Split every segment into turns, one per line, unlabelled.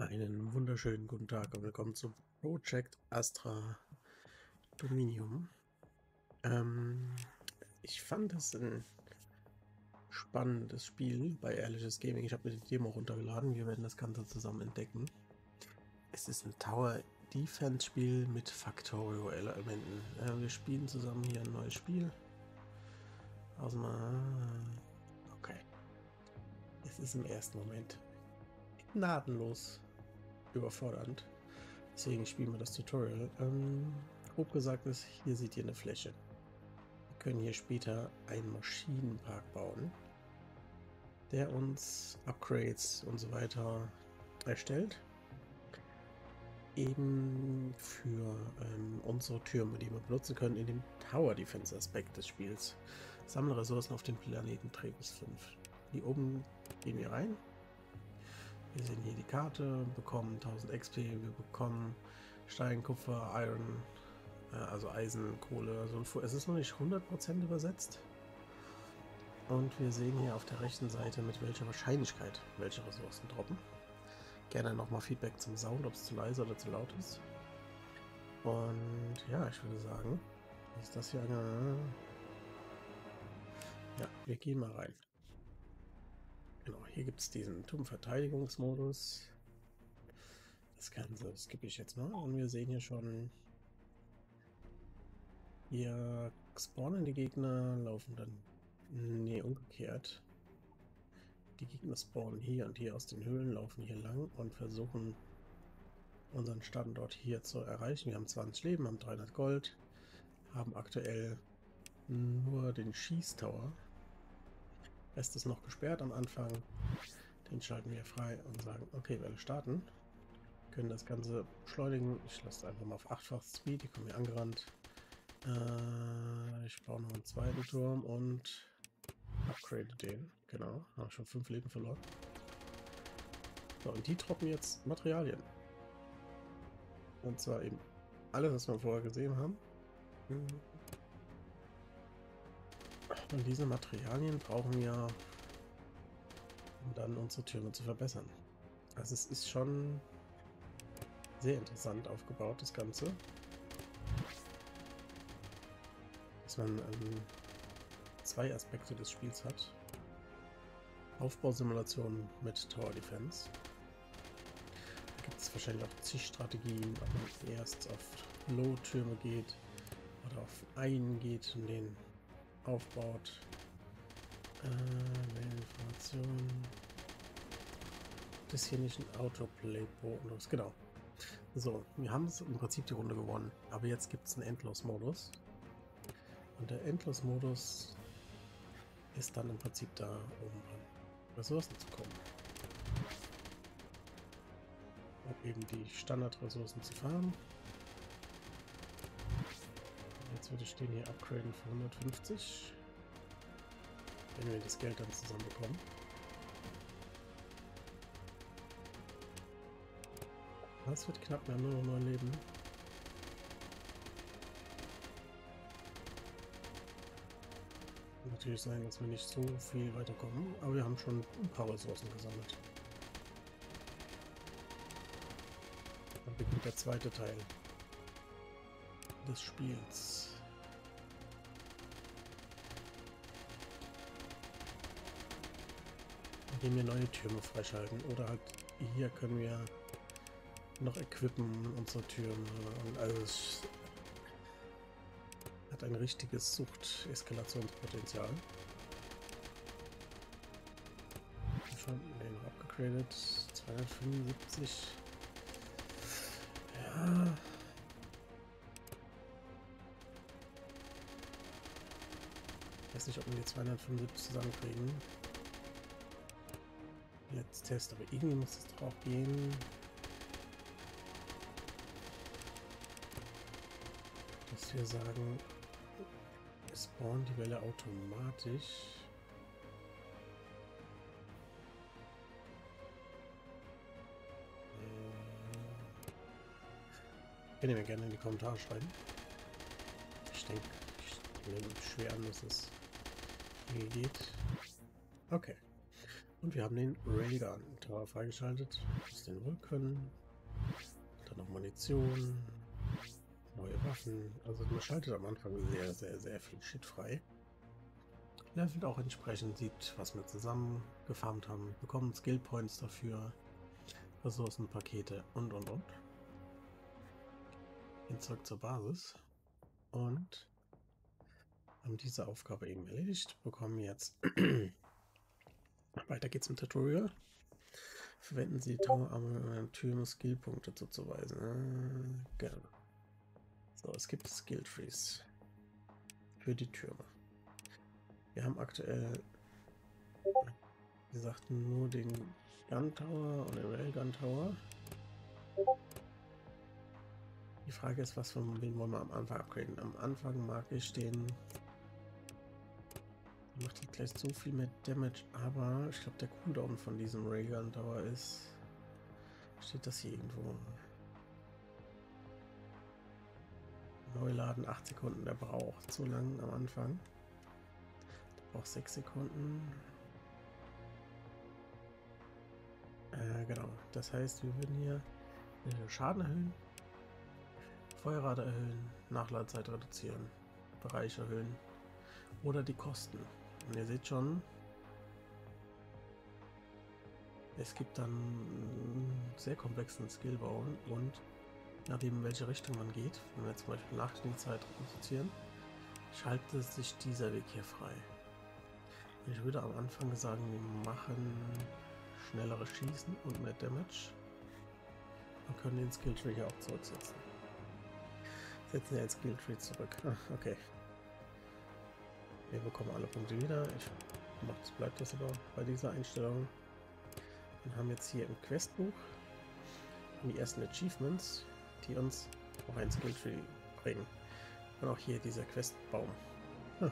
Einen wunderschönen guten Tag und willkommen zu Project Astra Dominium. Ähm, ich fand es ein spannendes Spiel bei Ehrliches Gaming. Ich habe mir die Demo runtergeladen. Wir werden das Ganze zusammen entdecken. Es ist ein Tower Defense Spiel mit Factorio Elementen. Äh, wir spielen zusammen hier ein neues Spiel. Also mal. Okay. Es ist im ersten Moment gnadenlos überfordernd. Deswegen spielen wir das Tutorial. Ähm, grob gesagt ist, hier seht ihr eine Fläche. Wir können hier später einen Maschinenpark bauen, der uns Upgrades und so weiter erstellt. Eben für ähm, unsere Türme, die wir benutzen können in dem Tower Defense Aspekt des Spiels. Sammle Ressourcen auf dem Planeten Trebus 5. Hier oben gehen wir rein, wir sehen hier die Karte, bekommen 1000 XP, wir bekommen Stein, Kupfer, Iron, äh, also Eisen, Kohle. So es ist noch nicht 100% übersetzt. Und wir sehen hier auf der rechten Seite, mit welcher Wahrscheinlichkeit welche Ressourcen droppen. Gerne nochmal Feedback zum Sound, ob es zu leise oder zu laut ist. Und ja, ich würde sagen, ist das hier eine... Ja, wir gehen mal rein. Genau, hier gibt es diesen Turmverteidigungsmodus. Das Ganze skippe ich jetzt mal und wir sehen hier schon, hier spawnen die Gegner, laufen dann, nee, umgekehrt. Die Gegner spawnen hier und hier aus den Höhlen, laufen hier lang und versuchen unseren Standort hier zu erreichen. Wir haben 20 Leben, haben 300 Gold, haben aktuell nur den Schießtower. Rest ist noch gesperrt am Anfang. Den schalten wir frei und sagen, okay, wir starten. Können das Ganze beschleunigen. Ich lasse einfach mal auf 8-fach Speed. Die kommen hier angerannt. Äh, ich baue noch einen zweiten Turm und upgrade den. Genau, habe schon fünf Leben verloren. So, und die droppen jetzt Materialien. Und zwar eben alles, was wir vorher gesehen haben. Mhm. Und diese Materialien brauchen wir, um dann unsere Türme zu verbessern. Also es ist schon sehr interessant aufgebaut, das Ganze. Dass man ähm, zwei Aspekte des Spiels hat. Aufbausimulation mit Tower Defense. Da gibt es wahrscheinlich auch zig Strategien, ob man erst auf Low-Türme geht oder auf einen geht und den aufbaut. Äh, Information. Das ist hier nicht ein Autoplay-Bonus. Genau. So, wir haben es im Prinzip die Runde gewonnen. Aber jetzt gibt es einen Endlos-Modus. Und der Endlos-Modus ist dann im Prinzip da, um an Ressourcen zu kommen. Um eben die Standardressourcen zu fahren. Jetzt würde stehen hier upgraden für 150. Wenn wir das Geld dann zusammenbekommen. Das wird knapp, wir haben nur noch neun Leben. Natürlich sein, dass wir nicht so viel weiterkommen, aber wir haben schon ein paar Ressourcen gesammelt. Dann beginnt der zweite Teil des Spiels. Indem wir neue Türme freischalten. Oder halt hier können wir noch equippen unsere Türme. Und alles hat ein richtiges Sucht-Eskalationspotenzial. Schon nee, noch abgegradet. 275. Ja. Ich weiß nicht, ob wir die 275 zusammenkriegen. Jetzt Test, aber irgendwie muss es auch gehen. Dass wir sagen, es spawnt die Welle automatisch. Könnt ihr mir gerne in die Kommentare schreiben. Ich denke, ich nehme schwer an, dass es hier geht. Okay. Und wir haben den Railgun. Tower freigeschaltet. Aus den Wohlkönnen. Dann noch Munition. Neue Waffen. Also man schaltet am Anfang sehr, sehr, sehr viel Shit frei. Levelt auch entsprechend, sieht, was wir zusammen gefarmt haben, bekommen Skill Points dafür, Ressourcenpakete und und und. Gehen zurück zur Basis und haben diese Aufgabe eben erledigt, bekommen jetzt weiter geht's im Tutorial. Verwenden Sie Tower Türme Skillpunkte zuzuweisen. Äh, genau. So, es gibt Skill Trees für die Türme. Wir haben aktuell, wie gesagt, nur den Gun Tower und den Railgun Tower. Die Frage ist, was von den wollen wir am Anfang upgraden. Am Anfang mag ich den macht hier gleich so viel mehr Damage, aber ich glaube der Cooldown von diesem Railgun Tower ist. Steht das hier irgendwo? Neuladen 8 Sekunden, der braucht zu lang am Anfang. Der braucht 6 Sekunden. Äh, genau. Das heißt, wir würden hier Schaden erhöhen, Feuerrate erhöhen, Nachladezeit reduzieren, Bereich erhöhen oder die Kosten. Und ihr seht schon, es gibt dann einen sehr komplexen Skillbaum und nachdem in welche Richtung man geht, wenn wir zum Beispiel Nachrichtenzeit reduzieren, schaltet sich dieser Weg hier frei. Ich würde am Anfang sagen, wir machen schnelleres Schießen und mehr Damage und können den Skilltree hier auch zurücksetzen. Setzen wir den Skilltree zurück. Ah, okay. Wir bekommen alle Punkte wieder. Ich mache das bleibt das aber bei dieser Einstellung. Und haben jetzt hier im Questbuch die ersten Achievements, die uns auf ein Skilltree bringen. Und auch hier dieser Questbaum. Hm.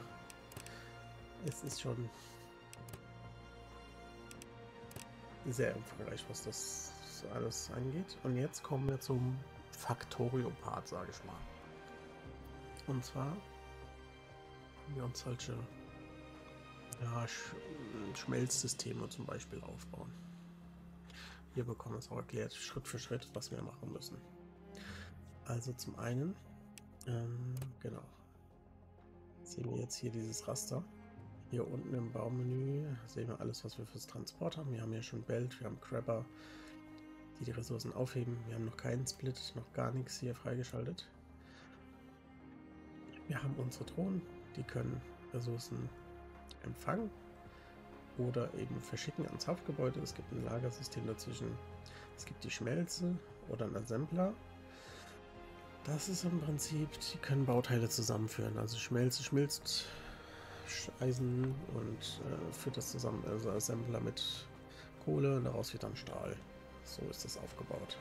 Es ist schon sehr umfangreich, was das alles angeht. Und jetzt kommen wir zum Factorio-Part, sage ich mal. Und zwar wir uns solche ja, Sch Schmelzsysteme zum Beispiel aufbauen. Hier bekommen wir es auch erklärt, Schritt für Schritt, was wir machen müssen. Also zum einen, ähm, genau, sehen wir jetzt hier dieses Raster. Hier unten im Baumenü sehen wir alles, was wir fürs Transport haben. Wir haben hier schon Belt, wir haben Crabber, die die Ressourcen aufheben. Wir haben noch keinen Split, noch gar nichts hier freigeschaltet. Wir haben unsere Drohnen, die können Ressourcen empfangen oder eben verschicken ans Hauptgebäude. Es gibt ein Lagersystem dazwischen. Es gibt die Schmelze oder ein Assembler. Das ist im Prinzip, die können Bauteile zusammenführen. Also Schmelze schmilzt Eisen und äh, führt das zusammen, also Assembler mit Kohle und daraus wird dann Stahl. So ist das aufgebaut.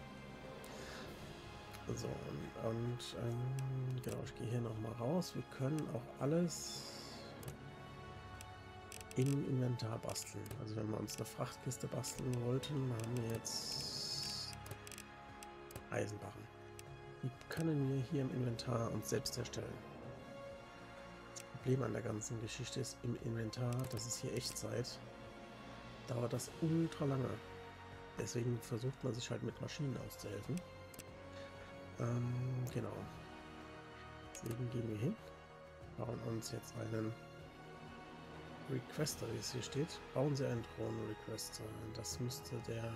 So, und, und ähm, genau, ich gehe hier nochmal raus. Wir können auch alles im Inventar basteln. Also wenn wir uns eine Frachtkiste basteln wollten, haben wir jetzt Eisenbarren. Die können wir hier im Inventar uns selbst erstellen. Das Problem an der ganzen Geschichte ist im Inventar, das ist hier Echtzeit, dauert das ultra lange. Deswegen versucht man sich halt mit Maschinen auszuhelfen. Ähm, genau. Deswegen gehen wir hin, bauen uns jetzt einen Requester, wie es hier steht. Bauen Sie einen Drohnen-Requester. Das müsste der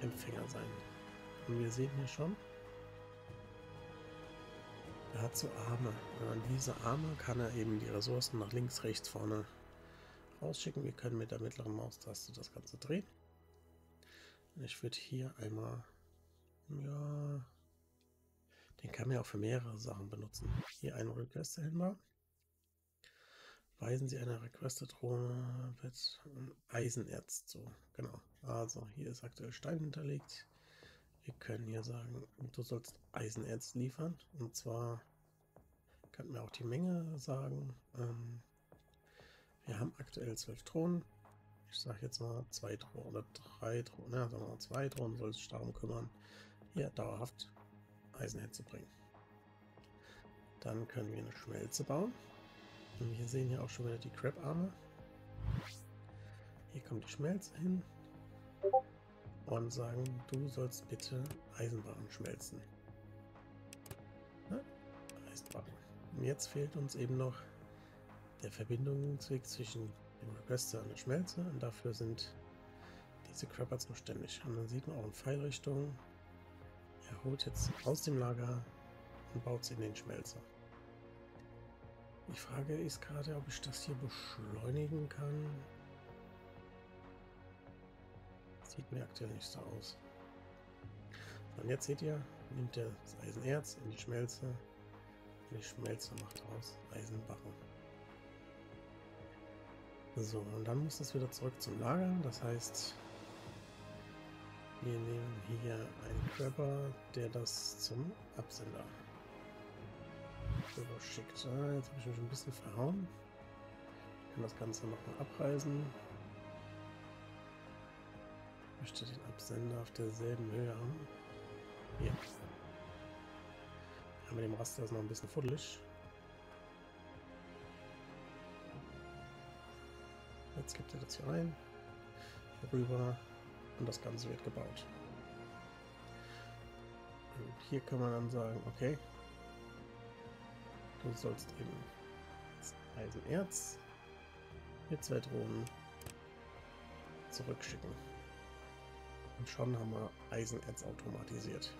Empfänger sein. Und wir sehen hier schon, er hat so Arme. Und an diese Arme kann er eben die Ressourcen nach links, rechts, vorne rausschicken. Wir können mit der mittleren Maustaste das Ganze drehen. Ich würde hier einmal ja. Den kann man ja auch für mehrere Sachen benutzen. Hier ein Requester-Händler. Weisen Sie eine Requester-Drohne mit Eisenerz zu. Genau. Also hier ist aktuell Stein hinterlegt. Wir können hier sagen, du sollst Eisenerz liefern. Und zwar kann mir auch die Menge sagen. Ähm, wir haben aktuell zwölf Drohnen. Ich sage jetzt mal zwei Drohnen oder drei Drohnen. Ja, sagen wir mal zwei Drohnen soll sich darum kümmern, hier dauerhaft Eisen herzubringen. Dann können wir eine Schmelze bauen. Und wir sehen hier auch schon wieder die Crab-Arme. Hier kommt die Schmelze hin und sagen, du sollst bitte Eisenbarren schmelzen. Ja? Eisenbarren. Und jetzt fehlt uns eben noch der Verbindungsweg zwischen dem Requester und der Schmelze und dafür sind diese Crapper zuständig. Und dann sieht man auch in Pfeilrichtung, er holt jetzt aus dem Lager und baut sie in den Schmelzer. Die Frage ist gerade, ob ich das hier beschleunigen kann. Sieht mir aktuell nicht so aus. Und jetzt seht ihr, nimmt er das Eisenerz in die Schmelze. Und die Schmelze macht daraus Eisenbarren. So, und dann muss es wieder zurück zum Lager. Das heißt, wir nehmen hier einen Grabber, der das zum Absender überschickt. Ah, jetzt habe ich mich ein bisschen verhauen. Ich kann das Ganze nochmal abreißen. Ich möchte den Absender auf derselben Höhe haben. Hier. Ja, mit dem Raster ist noch ein bisschen fuddelig. Jetzt gibt er das hier rein. Rüber. Und das Ganze wird gebaut. Und hier kann man dann sagen, okay, du sollst eben das Eisenerz mit zwei Drohnen zurückschicken. Und schon haben wir Eisenerz automatisiert.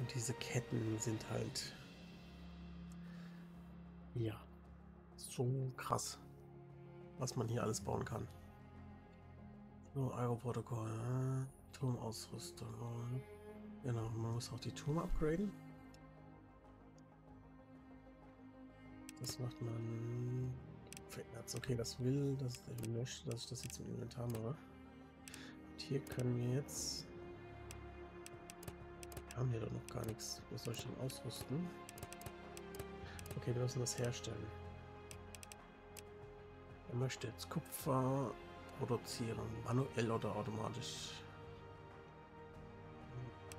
Und diese Ketten sind halt ja so krass, was man hier alles bauen kann. So, Aeroprotokoll. Turmausrüstung. Genau, man muss auch die Turm upgraden. Das macht man. Okay, das will, dass der möchte, dass ich das jetzt im Inventar mache. Und hier können wir jetzt. Wir haben hier doch noch gar nichts. Was soll ich denn ausrüsten? Okay, wir müssen das herstellen. Er möchte jetzt Kupfer, produzieren. Manuell oder automatisch.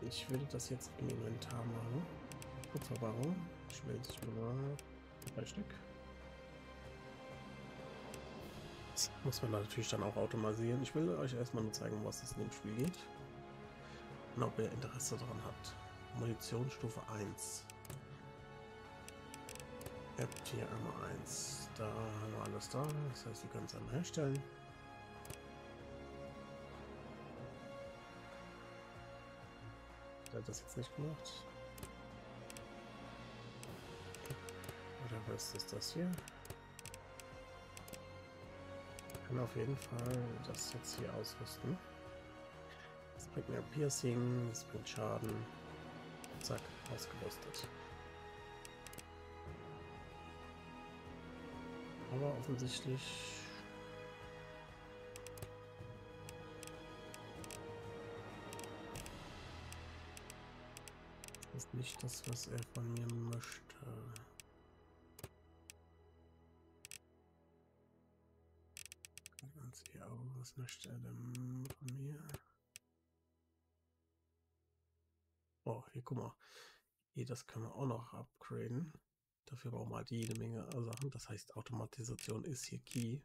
Ich würde das jetzt im Inventar machen. Kupferbarung. Mal drei Stück. Das muss man natürlich dann auch automatisieren. Ich will euch erstmal nur zeigen, was es in dem Spiel geht. Und ob ihr Interesse daran habt. Munitionsstufe 1. App Tier einmal 1. Da haben wir alles da. Das heißt, ihr könnt es einmal herstellen. Hat das jetzt nicht gemacht. Oder was ist das hier? Ich kann auf jeden Fall das jetzt hier ausrüsten. Das bringt mir Piercing, das bringt Schaden. Zack, ausgerüstet. Aber offensichtlich nicht das, was er von mir möchte. Ganz hier auch, was möchte er denn von mir? Oh, hier guck mal. Hier, das können wir auch noch upgraden. Dafür brauchen wir halt jede Menge Sachen. Das heißt, Automatisation ist hier Key.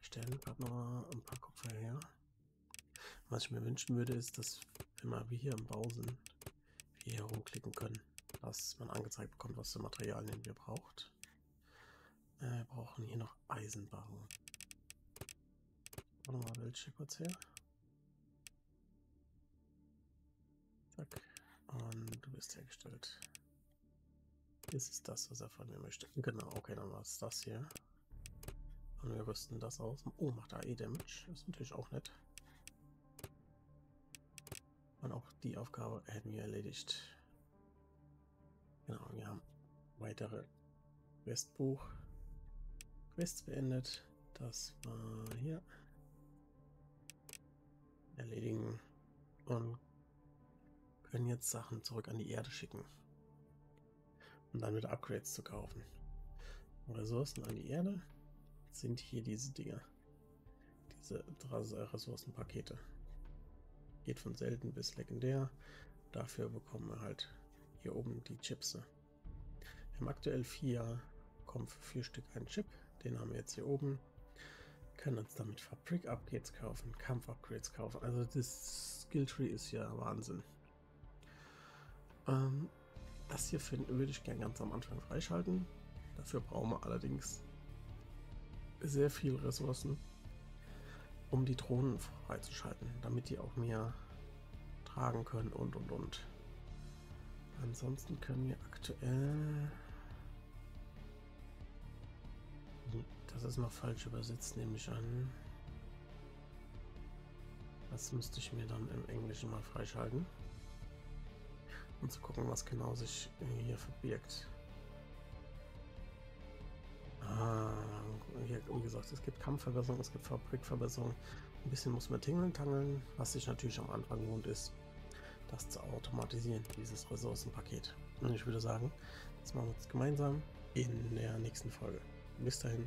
Stellen gerade noch ein paar Kupfer her. Was ich mir wünschen würde, ist, dass wenn wir hier im Bau sind, hier herumklicken können, dass man angezeigt bekommt, was für Materialien wir braucht. Äh, wir brauchen hier noch Eisenbarren. Warte mal, welche kurz her. Zack. Und du bist hergestellt. Ist das, was er von mir möchte. Genau, okay, dann war es das hier. Und wir rüsten das aus. Oh, macht da eh Damage. Ist natürlich auch nett. Und auch die Aufgabe hätten wir erledigt. Genau, wir haben weitere Questbuch. Quests beendet. Das war hier. Erledigen. Und können jetzt Sachen zurück an die Erde schicken. Um dann wieder Upgrades zu kaufen. Ressourcen an die Erde sind hier diese Dinger. Diese Ressourcenpakete. Geht von selten bis legendär. Dafür bekommen wir halt hier oben die Chips. Wir haben aktuell vier, kommen für vier Stück ein Chip. Den haben wir jetzt hier oben. Können uns damit Fabrik-Upgrades kaufen, Kampf-Upgrades kaufen. Also das Skilltree ist ja Wahnsinn. Ähm, das hier würde ich gerne ganz am Anfang freischalten. Dafür brauchen wir allerdings sehr viel Ressourcen, um die Drohnen freizuschalten, damit die auch mehr tragen können und und und. Ansonsten können wir aktuell... Das ist noch falsch übersetzt, nehme ich an. Das müsste ich mir dann im Englischen mal freischalten. Um zu gucken, was genau sich hier verbirgt. Ah, hier, wie gesagt, es gibt Kampfverbesserung, es gibt Fabrikverbesserung. Ein bisschen muss man tingeln, tangeln. Was sich natürlich am Anfang lohnt, ist, das zu automatisieren, dieses Ressourcenpaket. Und ich würde sagen, das machen wir jetzt gemeinsam in der nächsten Folge. Bis dahin.